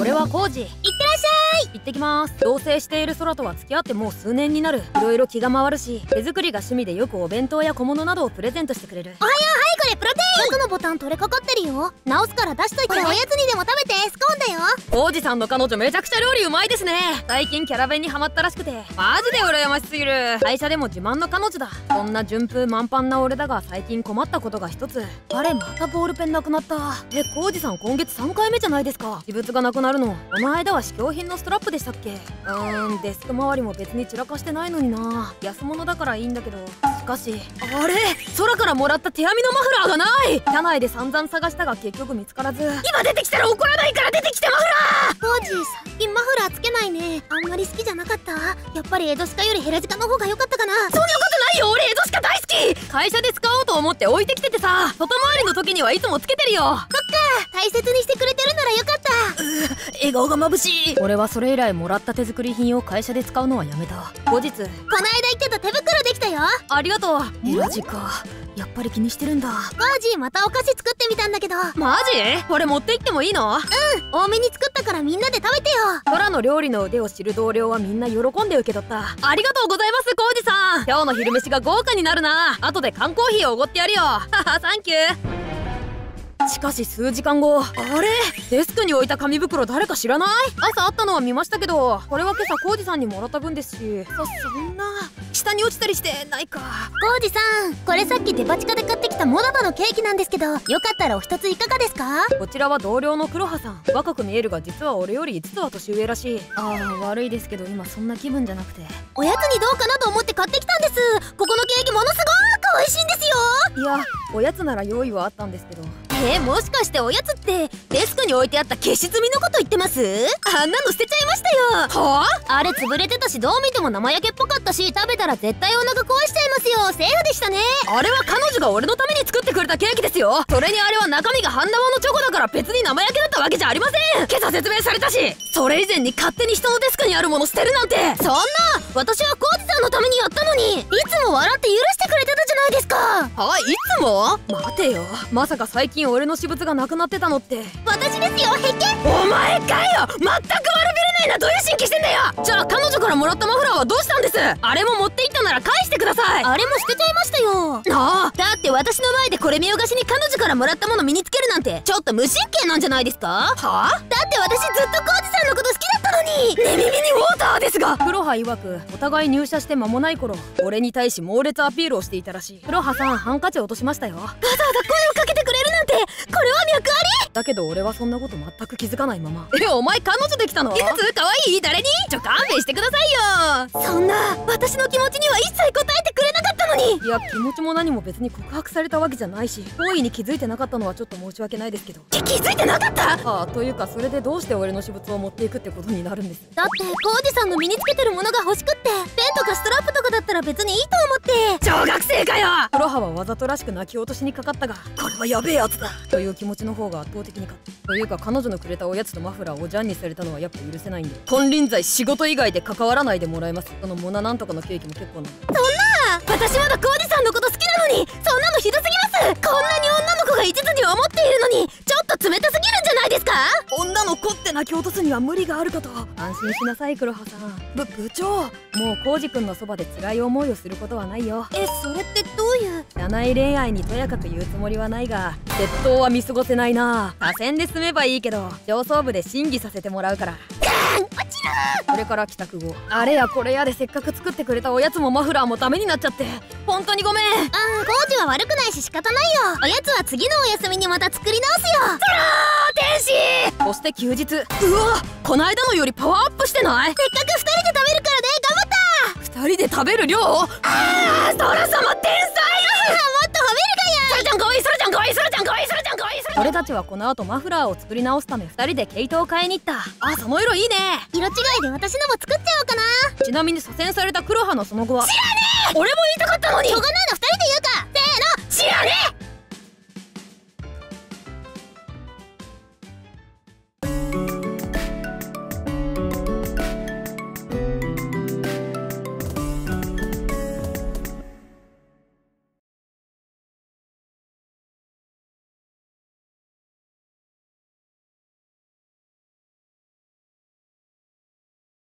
俺はコージ。行ってらっしゃい行ってきます。同棲している空とは付き合ってもう数年になる。いろいろ気が回るし手作りが趣味でよくお弁当や小物などをプレゼントしてくれる。おはようはいこれプロテイン。僕のボタン取れかかってるよ。直すから出しといて。おやつにでも食べてスコーンだよ。コージさんの彼女めちゃくちゃ料理うまいですね。最近キャラ弁にハマったらしくて。マジで羨ましすぎる。会社でも自慢の彼女だ。そんな順風満帆な俺だが最近困ったことが一つ。あれまたボールペンなくなった。えコージさん今月3回目じゃないですか。私物がなくなるの。この間は試供品のストラップでしたっけ？うーんデスク周りも別に散らかしてないのにな。安物だからいいんだけど。しかしあれ？空からもらった手編みのマフラーがない！社内で散々探したが結局見つからず。今出てきたら怒らないから出てきてマフラー！コージ最近マフラーつけないね。あんまり好きじゃなかった？やっぱりエドシカよりヘラジカの方が良かったかな？そんなことないよ俺エドシカ大好き！会社で使おうと思って置いてきててさ外回りの時にはいつもつけてるよ。そっか大切にしてくれてるならよかった 笑顔が眩しい。俺はそれ以来もらった手作り品を会社で使うのはやめた。後日。この間言ってた手袋できたよ。ありがとう。マジか。やっぱり気にしてるんだ。コージまたお菓子作ってみたんだけど。マジ？これ持って行ってもいいの？多めに作ったからみんなで食べてよ。空の料理の腕を知る同僚はみんな喜んで受け取った。ありがとうございますコウジさん。今日の昼飯が豪華になるな。後で缶コーヒーをおごってやるよ。ははサンキューしかし数時間後。あれ？デスクに置いた紙袋誰か知らない？朝あったのは見ましたけどこれは今朝コウジさんにもらった分ですし。そそんな。下に落ちたりして。ないか。コージさんこれさっきデパ地下で買ってきたモダバのケーキなんですけどよかったらお一ついかがですか？こちらは同僚の黒羽さん。若く見えるが実は俺より5つは年上らしい。ああ悪いですけど今そんな気分じゃなくて。おやつにどうかなと思って買ってきたんです。ここのケーキものすごく美味しいんですよ。いやおやつなら用意はあったんですけど。えー、もしかしておやつってデスクに置いてあった消し済みのこと言ってます？あんなの捨てちゃいましたよ。はあ？あれ潰れてたしどう見ても生焼けっぽかったし食べたら絶対お腹壊しちゃいますよ。セーフでしたね。あれは彼女が俺のために作ってくれたケーキですよ。それにあれは中身が半生のチョコだから別に生焼けだったわけじゃありません。今朝説明されたし。それ以前に勝手に人のデスクにあるもの捨てるなんて。そんな！私はコージさんのためにやったのに。いつも笑って許してくれてはいつも？待てよ。まさか最近俺の私物がなくなってたのって。私ですよへけお前かよ！全く悪びれないなどういう神経してんだよ。じゃあ彼女からもらったマフラーはどうしたんです？あれも持っていったなら返してください。あれも捨てちゃいましたよ。ああ。だって私の前でこれ見よがしに彼女からもらったもの身につけるなんてちょっと無神経なんじゃないですか？はあ？だって私ずっとコージさんのこと好きだったのに。寝耳にウォーターですが。黒羽曰くお互い入社して間もない頃俺に対し猛烈アピールをしていたらしい。黒羽さんハンカチ落としましたよ。わざわざ声をかけてくれるなんてこれは脈ありだけど俺はそんなこと全く気づかないまま。えお前彼女できたの？いつ？かわいい？誰に？ちょ勘弁してくださいよ。そんな私の気持ちには一切答えいや気持ちも何も別に告白されたわけじゃないし好意に気づいてなかったのはちょっと申し訳ないですけど。気づいてなかった？ああというかそれでどうして俺の私物を持っていくってことになるんです。だってコージさんの身につけてるものが欲しくってペンとかストラップとかだったら別にいいと思って。小学生かよ！黒羽はわざとらしく泣き落としにかかったがこれはやべえやつだ！という気持ちの方が圧倒的に勝ったというか彼女のくれたおやつとマフラーをジャンにされたのはやっぱ許せないんで金輪際仕事以外で関わらないでもらえます。そのモナなんとかのケーキも結構なそんな！私まだコージさんのこと好きのにそんなのひどすぎます。こんなに女の子が一途に思っているのにちょっと冷たすぎるんじゃないですか？女の子って泣き落とすには無理があるかと。安心しなさい黒羽さん。ぶ部長。もうコウジ君のそばで辛い思いをすることはないよ。えそれってどういう？社内恋愛にとやかく言うつもりはないが窃盗は見過ごせないな。他線で済めばいいけど上層部で審議させてもらうからガン落ちるそれから帰宅後。あれやこれやでせっかく作ってくれたおやつもマフラーもダメになっちゃって。本当にごめん。あーコージは悪くないし仕方ないよ。おやつは次のお休みにまた作り直すよ。そらー天使。そして休日。うわこないだのよりパワーアップしてない？せっかく二人で食べるからね頑張った。二人で食べる量？ああソラ様天才 俺たちはこの後マフラーを作り直すため二人で毛糸を買いに行った。あその色いいね。色違いで私のも作っちゃおうかな。ちなみに左遷された黒羽のその後は。知らね俺も言いたかったのに。しょうがない